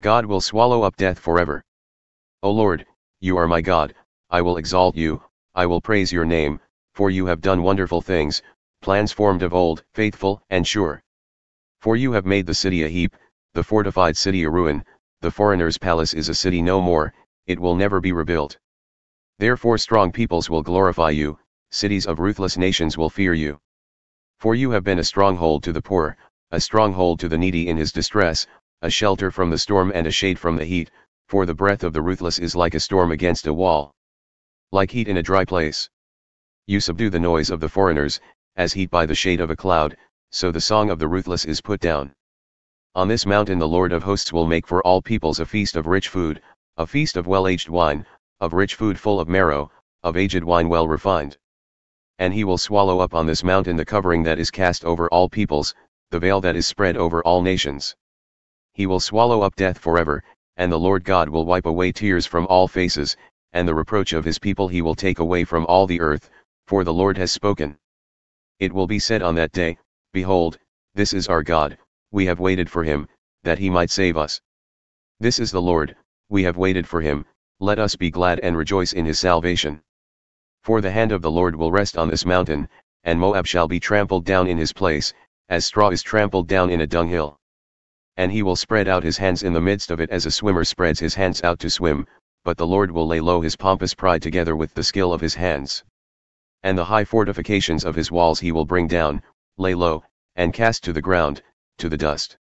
God will swallow up death forever. O Lord, you are my God, I will exalt you, I will praise your name, for you have done wonderful things, plans formed of old, faithful and sure. For you have made the city a heap, the fortified city a ruin, the foreigner's palace is a city no more, it will never be rebuilt. Therefore strong peoples will glorify you, cities of ruthless nations will fear you. For you have been a stronghold to the poor, a stronghold to the needy in his distress, a shelter from the storm and a shade from the heat, for the breath of the ruthless is like a storm against a wall. Like heat in a dry place. You subdue the noise of the foreigners, as heat by the shade of a cloud, so the song of the ruthless is put down. On this mountain the Lord of hosts will make for all peoples a feast of rich food, a feast of well-aged wine, of rich food full of marrow, of aged wine well refined. And he will swallow up on this mountain the covering that is cast over all peoples, the veil that is spread over all nations. He will swallow up death forever, and the Lord God will wipe away tears from all faces, and the reproach of his people he will take away from all the earth, for the Lord has spoken. It will be said on that day, Behold, this is our God, we have waited for him, that he might save us. This is the Lord, we have waited for him, let us be glad and rejoice in his salvation. For the hand of the Lord will rest on this mountain, and Moab shall be trampled down in his place, as straw is trampled down in a dunghill. And he will spread out his hands in the midst of it as a swimmer spreads his hands out to swim, but the Lord will lay low his pompous pride together with the skill of his hands. And the high fortifications of his walls he will bring down, lay low, and cast to the ground, to the dust.